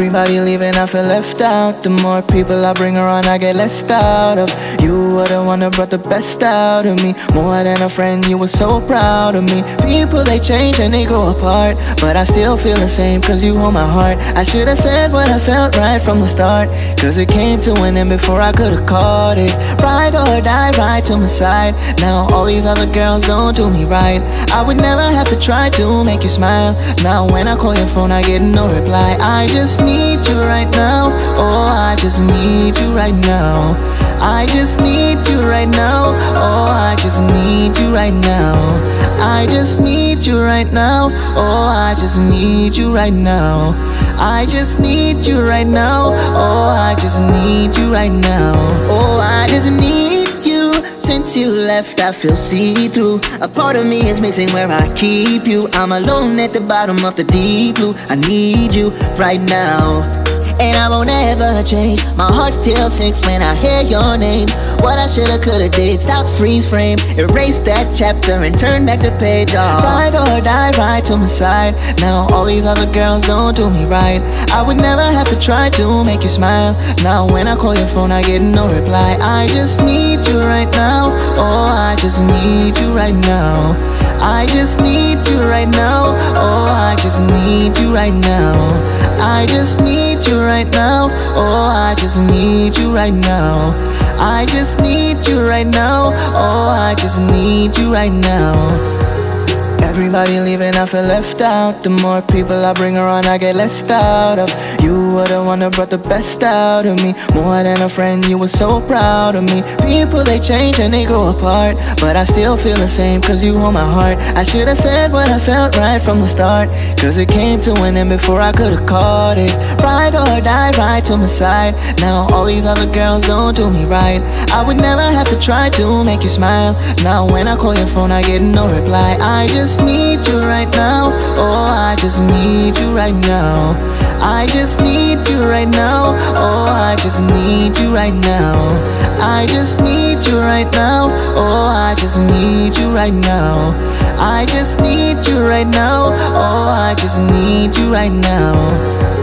Everybody leaving, I feel left out. The more people I bring around, I get less out of. You were the one that brought the best out of me. More than a friend, you were so proud of me. People they change and they grow apart, but I still feel the same cause you hold my heart. I should have said what I felt right from the start, cause it came to an end before I could have caught it. Ride or die, right to my side. Now all these other girls don't do me right. I would never have to try to make you smile. Now when I call your phone, I get no reply. I just need you right now. Oh, I just need you right now. I just need you right now. Oh, I just need you right now. I just need you right now. Oh, I just need you right now. I just need you right now. Oh, I just need you right now. Oh, I just need. Since you left, I feel see through. A part of me is missing where I keep you. I'm alone at the bottom of the deep blue. I need you right now. And I won't ever change. My heart still sinks when I hear your name. What I shoulda, coulda did. Stop, freeze frame. Erase that chapter and turn back the page. Oh. Ride or die, right to my side. Now all these other girls don't do me right. I would never have to try to make you smile. Now when I call your phone, I get no reply. I just need you right now. Oh, I just need you right now. I just need you right now. Oh, I just need you right now. I just need you right now. Oh, I just need you right now. I just need you right now. Oh, I just need you right now. Everybody leaving, I feel left out. The more people I bring around, I get less out of. You were the one that brought the best out of me. More than a friend, you were so proud of me. People they change and they grow apart, but I still feel the same cause you hold my heart. I should have said what I felt right from the start, cause it came to an end before I could have caught it. Ride or die, right to my side. Now all these other girls don't do me right. I would never have to try to make you smile. Now when I call your phone, I get no reply. I need you right now. Oh, I just need you right now. I just need you right now. Oh, I just need you right now. I just need you right now. Oh, I just need you right now. I just need you right now. Oh, I just need you right now.